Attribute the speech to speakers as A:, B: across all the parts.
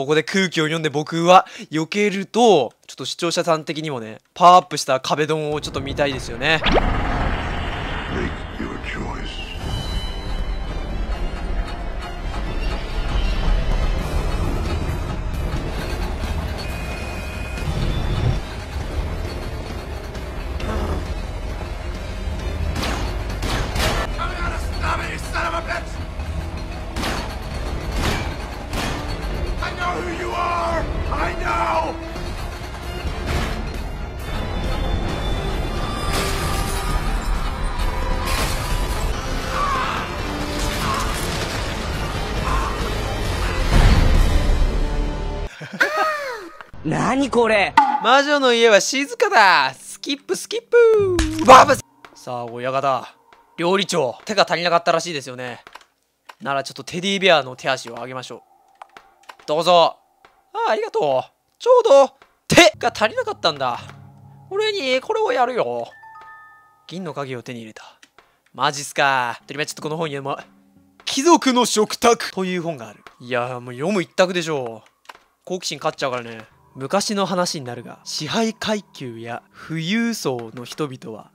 A: ここで空気を読んで僕は避けるとちょっと視聴者さん的にもねパワーアップした壁ドンをちょっと見たいですよね
B: Make your choice.
C: 何これ？
A: 魔女の家は静かだ。スキップスキップ。バブさあ親方料理長。手が足りなかったらしいですよね。ならちょっとテディベアの手足をあげましょう。どうぞ。あありがとう。ちょうど。手が足りなかったんだ。俺にこれをやるよ。銀の鍵を手に入れた。マジっすか。とりあえずちょっとこの本読む。貴族の食卓。という本がある。いやーもう読む一択でしょう。好奇心勝っちゃうからね昔の話になるが支配階級や富裕層の人々は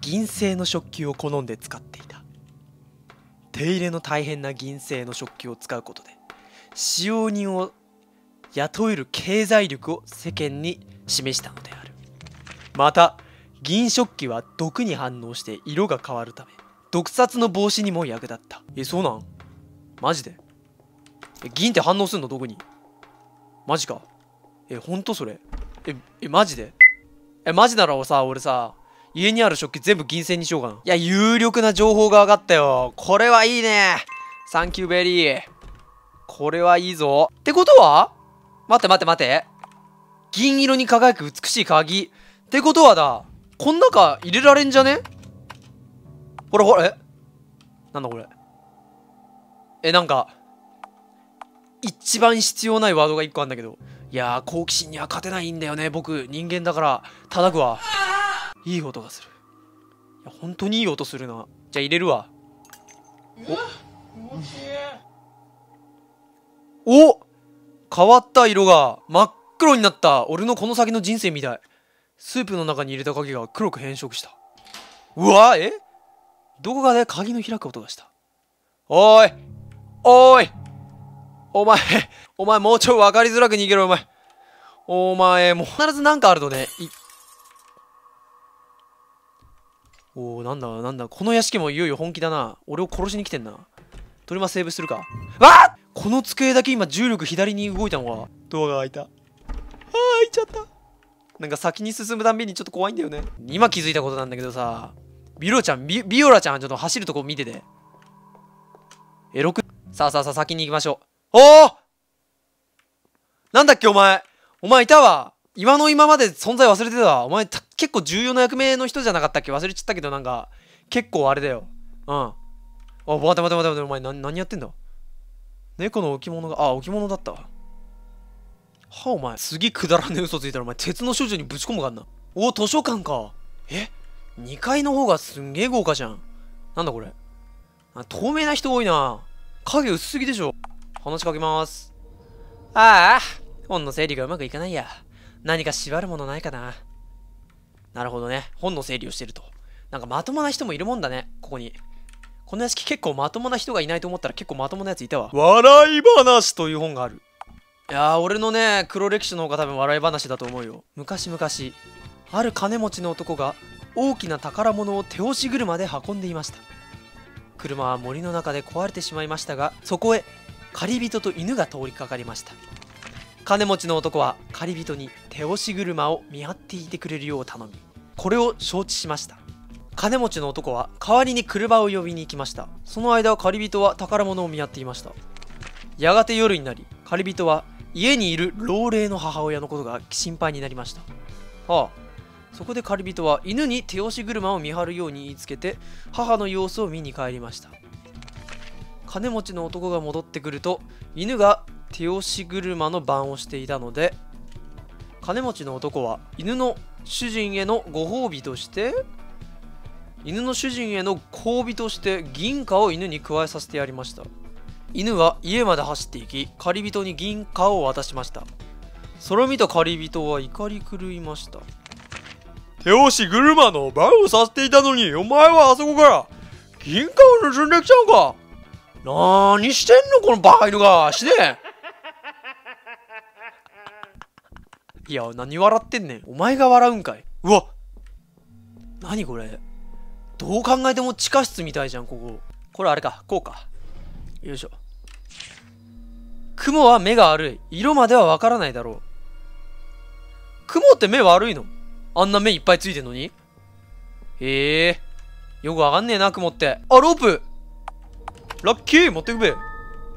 A: 銀製の食器を好んで使っていた。手入れの大変な銀製の食器を使うことで使用人を雇える経済力を世間に示したのである。また銀食器は毒に反応して色が変わるため毒殺の防止にも役立った。えそうなん？マジで？銀って反応すんの？毒に？マジか。え、ほんと？それえ、え、マジで？え、マジならさ、俺さ、家にある食器全部銀製にしようかな。いや、有力な情報が分かったよ。これはいいね。サンキューベリー。これはいいぞ。ってことは？待って待って待って。銀色に輝く美しい鍵。ってことはだ、こん中入れられんじゃね？ほらほら、え？なんだこれ？え、なんか、一番必要ないワードが一個あんだけど。いやー、好奇心には勝てないんだよね、僕。人間だから、叩くわ。いい音がする。いや、本当にいい音するな。じゃあ入れるわ。お。お。変わった色が真っ黒になった。俺のこの先の人生みたい。スープの中に入れた鍵が黒く変色した。うわえ？どこかで鍵の開く音がした。おーい。おーい。お前。お前もうちょい分かりづらく逃げろお前。お前もう必ず何かあるとね。いおおなんだなんだ。この屋敷もいよいよ本気だな。俺を殺しに来てんな。トリマセーブするか。わっ！この机だけ今重力左に動いたのは。ドアが開いた。あー開いちゃった。なんか先に進むたんびにちょっと怖いんだよね。今気づいたことなんだけどさビロちゃんビビオラちゃんちょっと走るとこ見てて。エロくさあさあさあ先に行きましょう。おおなんだっけお前。お前いたわ。今の今まで存在忘れてたわ。お前結構重要な役目の人じゃなかったっけ？忘れちゃったけどなんか結構あれだよ。うん。あ待て待て待て待てお前何何やってんだ？猫の置物があ置物だったわ。はお前。次くだらねえ嘘ついたらお前鉄の少女にぶち込むかんな。お図書館か。え？2階の方がすんげえ豪華じゃん。なんだこれ。透明な人多いな。影薄すぎでしょ。話しかけます。ああ。本の整理がうまくいかないや。何か縛るものないかな。なるほどね。本の整理をしてると。なんかまともな人もいるもんだね。ここに。この屋敷結構まともな人がいないと思ったら結構まともなやついたわ。笑い話という本がある。いやー俺のね黒歴史の方が多分笑い話だと思うよ。昔々ある金持ちの男が大きな宝物を手押し車で運んでいました。車は森の中で壊れてしまいましたがそこへ借り人と犬が通りかかりました金持ちの男は借り人に手押し車を見張っていてくれるよう頼みこれを承知しました。金持ちの男は代わりに車を呼びに行きました。その間借り人は宝物を見張っていました。やがて夜になり借り人は家にいる老齢の母親のことが心配になりました。はあそこで借り人は犬に手押し車を見張るように言いつけて母の様子を見に帰りました。金持ちの男が戻ってくると犬が手押し車の番をしていたので金持ちの男は犬の主人へのご褒美として犬の主人への交尾として銀貨を犬に加えさせてやりました。犬は家まで走っていき借り人に銀貨を渡しました。それを見た借り人は怒り狂いました。手押し車のバイをさせていたのにお前はあそこから銀貨を盗んできちゃうか？なーにしてんのこのバカ犬が！死ね！いや何笑ってんねん。お前が笑うんかい。うわ。何これ。どう考えても地下室みたいじゃんここ。これあれか。こうか。よいしょ。雲は目が悪い。色まではわからないだろう。雲って目悪いの？あんな目いっぱいついてんのに？へえ。よくわかんねえな雲って。あロープ。ラッキー。持ってくべ。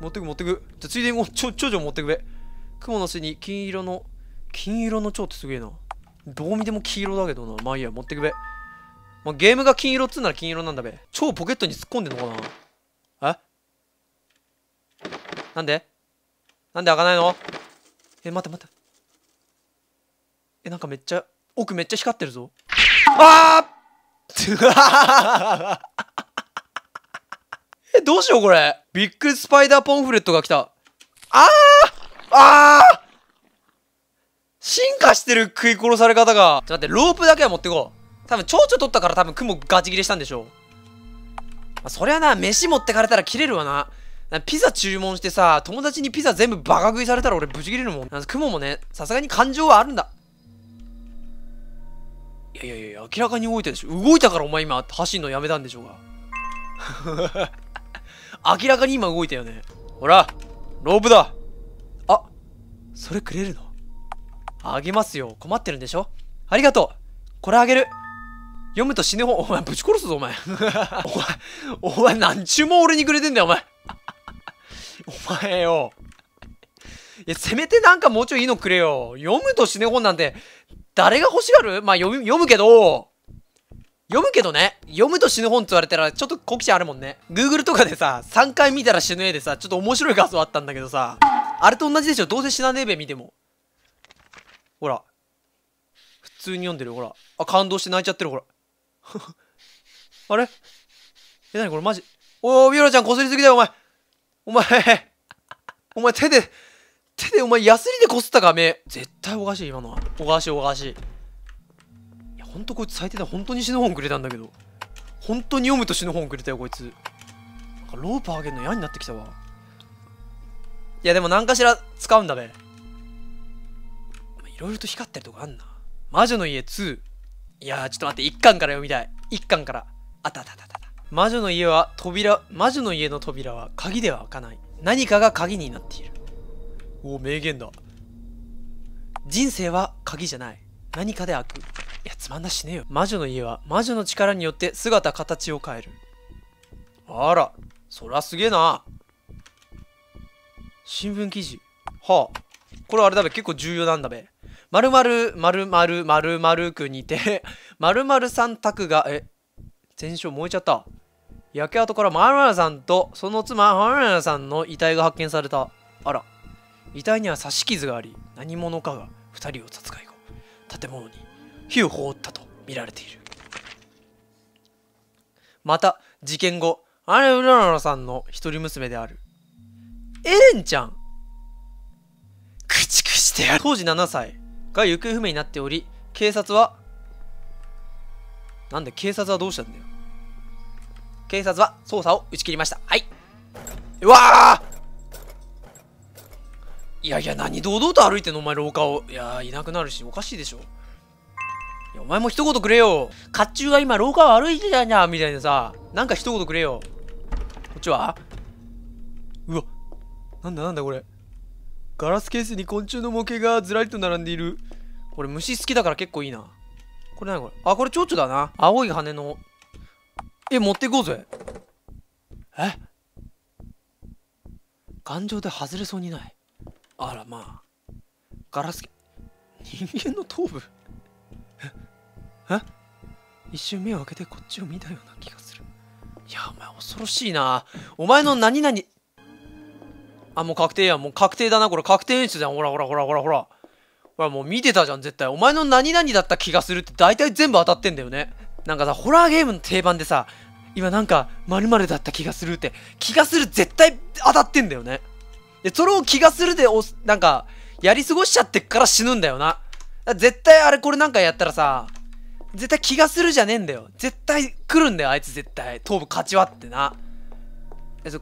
A: 持ってく持ってく。じゃついでにちょちょちょ持ってくべ。雲の背に金色の金色の蝶ってすげえな。どう見ても黄色だけどな。まあいいや持ってくべ。まあ、ゲームが金色っつうなら金色なんだべ。超ポケットに突っ込んでんのかな。え？なんで？なんで開かないの？え待って待って。えなんかめっちゃ奥めっちゃ光ってるぞ。ああ えどうしようこれ。ビッグスパイダーポンフレットが来た。あー！あー！進化してる食い殺され方が。ちょっと待ってロープだけは持ってこう。多分蝶々取ったから多分雲ガチ切れしたんでしょう、まあ、そりゃな飯持ってかれたら切れるわな。ピザ注文してさ友達にピザ全部バカ食いされたら俺ブチ切れるもん。雲もねさすがに感情はあるんだ。いやいやいや明らかに動いたでしょ。動いたからお前今走るのやめたんでしょうが。明らかに今動いたよね。ほらロープだ。あそれくれるの？あげますよ困ってるんでしょ？ありがとうこれあげる読むと死ぬ本、お前ぶち殺すぞ、お前。お前、お前、なんちゅうも俺にくれてんだよ、お前。お前よ。いや、せめてなんかもうちょいいいのくれよ。読むと死ぬ本なんて、誰が欲しがる？まあ、読む、読むけど、読むけどね。読むと死ぬ本って言われたら、ちょっと好奇心あるもんね。Google とかでさ、3回見たら死ぬ絵でさ、ちょっと面白い画像あったんだけどさ、あれと同じでしょ？どうせ死なねえべ見ても。ほら。普通に読んでるほら。あ、感動して泣いちゃってるほら。あれ？え、なにこれ？マジ？おー、ビオラちゃんこすりすぎだよ、お前。お前、お前手で、手でお前ヤスリでこすったか、目。絶対おかしい、今のは。おかしい、おかしい。いや、ほんとこいつ最低だ。本当に死ぬ本くれたんだけど。本当に読むと死ぬ本くれたよ、こいつ。なんかロープあげるの嫌になってきたわ。いや、でも何かしら使うんだべ。いろいろと光ってるとこあんな。魔女の家2。いやー、ちょっと待って、一巻から読みたい。一巻から。あったあったあったあった。魔女の家は扉、魔女の家の扉は鍵では開かない。何かが鍵になっている。おお、名言だ。人生は鍵じゃない。何かで開く。いや、つまんなしねえよ。魔女の家は魔女の力によって姿形を変える。あら、そらすげえな。新聞記事。はあ。これあれだべ、結構重要なんだべ。まるまるまるまるまるまるくにて まるまるさん宅がえ全焼燃えちゃった。焼け跡からまるまるさんとその妻まるまるさんの遺体が発見された。あら遺体には刺し傷があり何者かが2人を殺害後建物に火を放ったと見られている。また事件後アレウララさんの一人娘である。エレンちゃんしてやる当時7歳が行方不明になっており、警察は、なんで警察はどうしたんだよ。警察は捜査を打ち切りました。はい。うわいやいや、何堂々と歩いてんの？お前廊下を。いやいなくなるし、おかしいでしょ。いや、お前も一言くれよ。甲冑が今廊下を歩いてたんじゃん、みたいなさ。なんか一言くれよ。こっちは？うわ。なんだなんだこれ。ガラスケースに昆虫の模型がずらりと並んでいる。俺虫好きだから結構いいな。これ何これ？あ、これ蝶々だな。青い羽の。え、持っていこうぜ。え？頑丈で外れそうにない。あら、まあ。ガラスケ、人間の頭部？え？一瞬目を開けてこっちを見たような気がする。いや、お前恐ろしいな。お前の何々、あ、もう確定やん。もう確定だな。これ確定演出じゃん。ほらほらほらほらほら。ほらもう見てたじゃん、絶対。お前の何々だった気がするって大体全部当たってんだよね。なんかさ、ホラーゲームの定番でさ、今なんか〇〇だった気がするって気がする絶対当たってんだよねでそれを気がするでおなんかやり過ごしちゃってっから死ぬんだよな絶対あれこれなんかやったらさ絶対気がするじゃねえんだよ絶対来るんだよあいつ絶対頭部勝ち割ってなえそ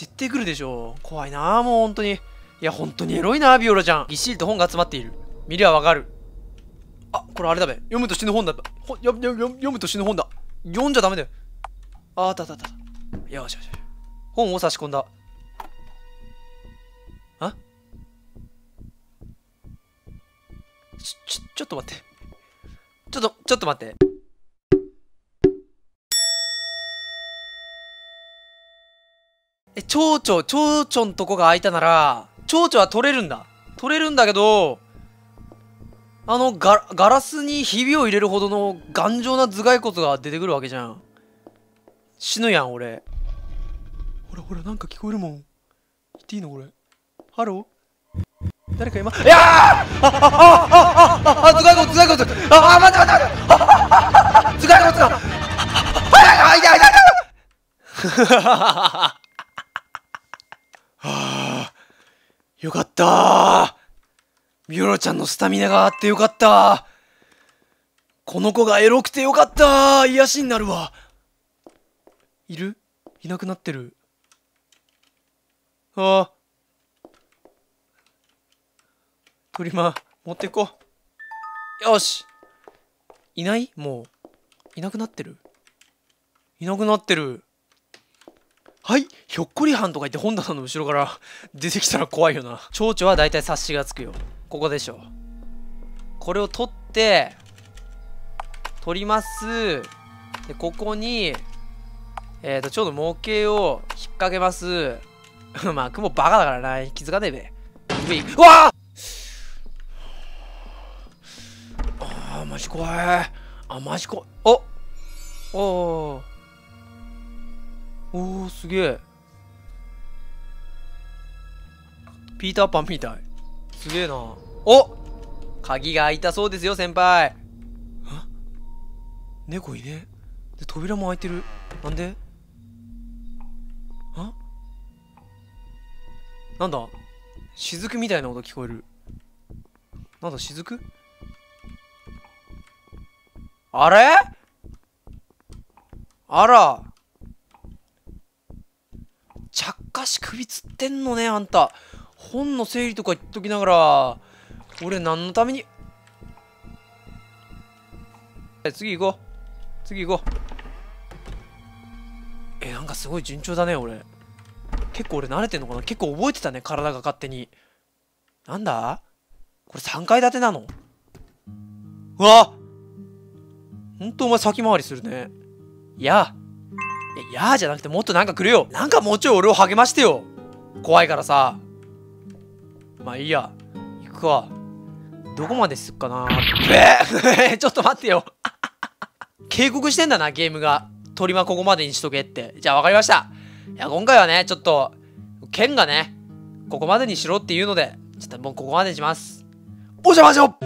A: 絶対来るでしょう。怖いなもう本当に。いや本当にエロいなビオラちゃん。ぎっしりと本が集まっている。見りゃわかる。あこれあれだべ。読むと死ぬ本だ。ほよよよ読むと死ぬ本だ。読んじゃダメだよ。ああったあったあった。よしよしよし。本を差し込んだ。あ？ちょちょちょっと待って。ちょっとちょっと待って。え蝶々蝶々んとこが開いたなら蝶々は取れるんだ。取れるんだけどあのガガラスにひびを入れるほどの頑丈な頭蓋骨が出てくるわけじゃん。死ぬやん俺。ほらほらなんか聞こえるもん。言っていいのこれ。ハロー？誰か今？いやー！ああああああ頭蓋骨頭蓋骨ああ待って待って待って頭蓋骨がああ痛い痛い痛いはあよかった。ミオラちゃんのスタミナがあってよかった。この子がエロくてよかった。癒しになるわ。いる？いなくなってる。あ。あトリマ持ってこ。うよし。いない？もう。いなくなってる。いなくなってる。はいひょっこりはんとか言って本棚の後ろから出てきたら怖いよな。蝶々はだいたい察しがつくよ。ここでしょこれを取って取ります。でここにえっ、ー、とちょうど模型を引っ掛けます。まあ雲バカだからな。気づかねえべ。うわああマジ怖い。あマジ怖い。おおおおすげえ。ピーターパンみたい。すげえな。お！鍵が開いたそうですよ先輩。あ猫いね？で扉も開いてる。なんで？あ？なんだ？雫みたいな音聞こえる。なんだ雫あれ？あら着火し首つってんのねあんた。本の整理とか言っときながら。俺何のために？次行こう。次行こう。えなんかすごい順調だね俺。結構俺慣れてんのかな？結構覚えてたね体が勝手に。なんだ？これ3階建てなの？うわほんとお前先回りするね。いや。いや、やーじゃなくてもっとなんかくれよ。なんかもうちょい俺を励ましてよ。怖いからさ。まあいいや。行くか。どこまですっかなべ ちょっと待ってよ。警告してんだな、ゲームが。鳥間ここまでにしとけって。じゃあ分かりました。いや、今回はね、ちょっと、剣がね、ここまでにしろっていうので、ちょっともうここまでにします。お邪魔しよ